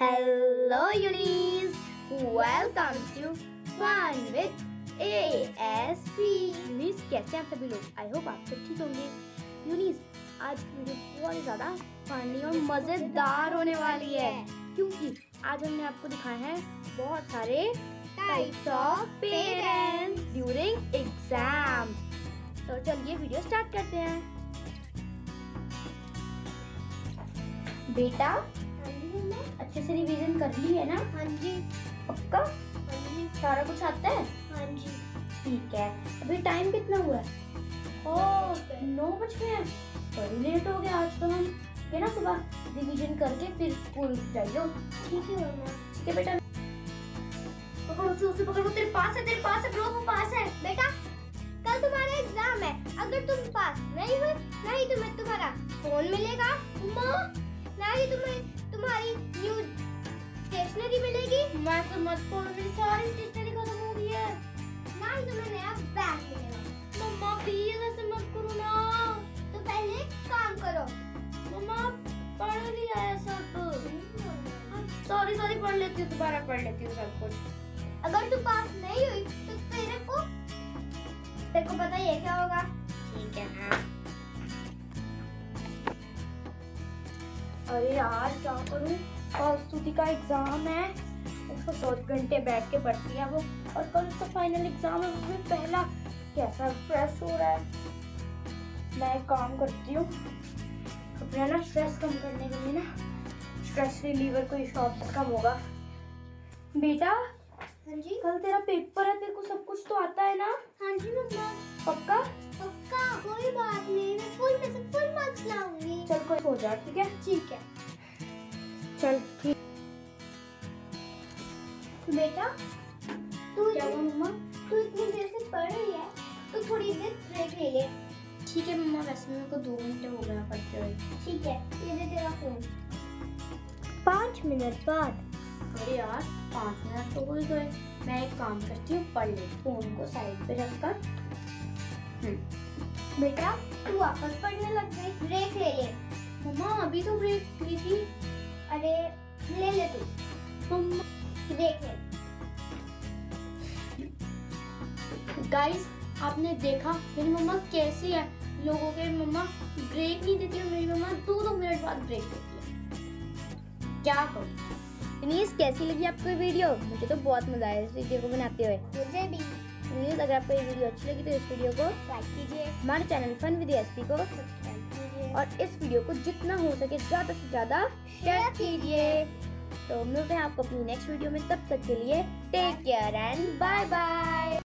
Hello, Unis! Welcome to Fun with ASP. Younis कैसे हैं आप सभी लोग? आई होप आप सब ठीक होंगे। यूनिस आज की वीडियो बहुत ज़्यादा फनी और मज़ेदार होने वाली है। क्योंकि आज हमने आपको दिखाया है बहुत सारे types of parents during exam तो चलिए वीडियो स्टार्ट करते हैं। बेटा अच्छे से रिवीजन कर ली है ना? हाँ जी। पक्का? हाँ जी। सारा कुछ आता है? हाँ जी। ठीक है। अभी टाइम कितना हुआ है? ओ नौ बज गए हैं। बड़ी लेट हो गया आज तो हम। ये ना सुबह? रिवीजन करके फिर स्कूल जाइयो। ठीक है मम्मा ठीक है बेटा। पकड़ो उसे उसे पकड़ो। तेरे पास है तेरे पास है ब्रो वो पास है। बेटा कल तुम्हारा एग्ज़ाम है। अगर तुम पास नहीं हुए नहीं तुम्हें तुम्हारा फ़ोन मिलेगा। माँ नहीं तुम्हें तुम्हारी न्यू स्टेशनरी मिलेगी। मैं तो मत बोल मेरी सारी स्टेशनरी खत्म हो गई है। नहीं तुम्हें नया बैग मिलेगा। मम्मा प्लीज़ ऐसे मत करो ना। तो पहले काम करो। मम्मा पढ़ लिया है सब। सॉरी सॉरी पढ़ लेती हूँ दोबारा पढ़ लेती हूँ सब कुछ। अगर तुम पास नहीं हुई तो तेरे को तेरे को पता ही है क्या होगा? ठीक है हाँ। अरे यार क्या करूँ? कल स्तुति का एग्ज़ाम है। उसको सौ घंटे बैठ के पढ़ती है वो। और कल उसका फाइनल एग्ज़ाम है वो भी पहला। कैसा स्ट्रेस हो रहा है। मैं एक काम करती हूँ। अपना ना स्ट्रेस कम करने के लिए ना स्ट्रेस रिलीवर कोई शॉप से कम होगा। बेटा हाँ जी। कल तेरा पेपर है तेरे को सब कुछ तो आता है ना? हाँ जी मम्मा। पक्का? हो जा ठीक है? ठीक है। चल ठीक। बेटा तू क्या हुआ मम्मा? तू इतनी देर से पढ़ रही है तो थोड़ी देर ब्रेक ले ले। ठीक है मम्मा वैसे मेरे को दो घंटे हो गया पढ़ते हुए। ठीक है ये ले तेरा फ़ोन। पाँच मिनट बाद। अरे यार पाँच मिनट तो हो गए। मैं एक काम करती हूँ पढ़ ले फ़ोन को साइड पे रखकर। बेटा तू वापस पढ़ने लग गई ब्रेक ले ले। मम्मा अभी तो ब्रेक ली थी। अरे ले ले तू। मम्मा ब्रेक ले। गाइस आपने देखा मेरी मम्मा कैसी है? लोगों के मम्मा ब्रेक नहीं देती मेरी मम्मा दो दो मिनट बाद ब्रेक देती है। क्या करूँ? प्लीज़ कैसी लगी आपको वीडियो मुझे तो बहुत मज़ा आया इस वीडियो को बनाते हुए। मुझे भी। प्लीज़ अगर आपको ये वीडियो अच्छी लगी तो इस वीडियो को लाइक कीजिए। हमारे चैनल फन विद एसपी को सब्सक्राइब और इस वीडियो को जितना हो सके ज़्यादा से ज़्यादा शेयर कीजिए। तो मिलते हैं आपको अपनी नेक्स्ट वीडियो में। तब तक के लिए take care and bye bye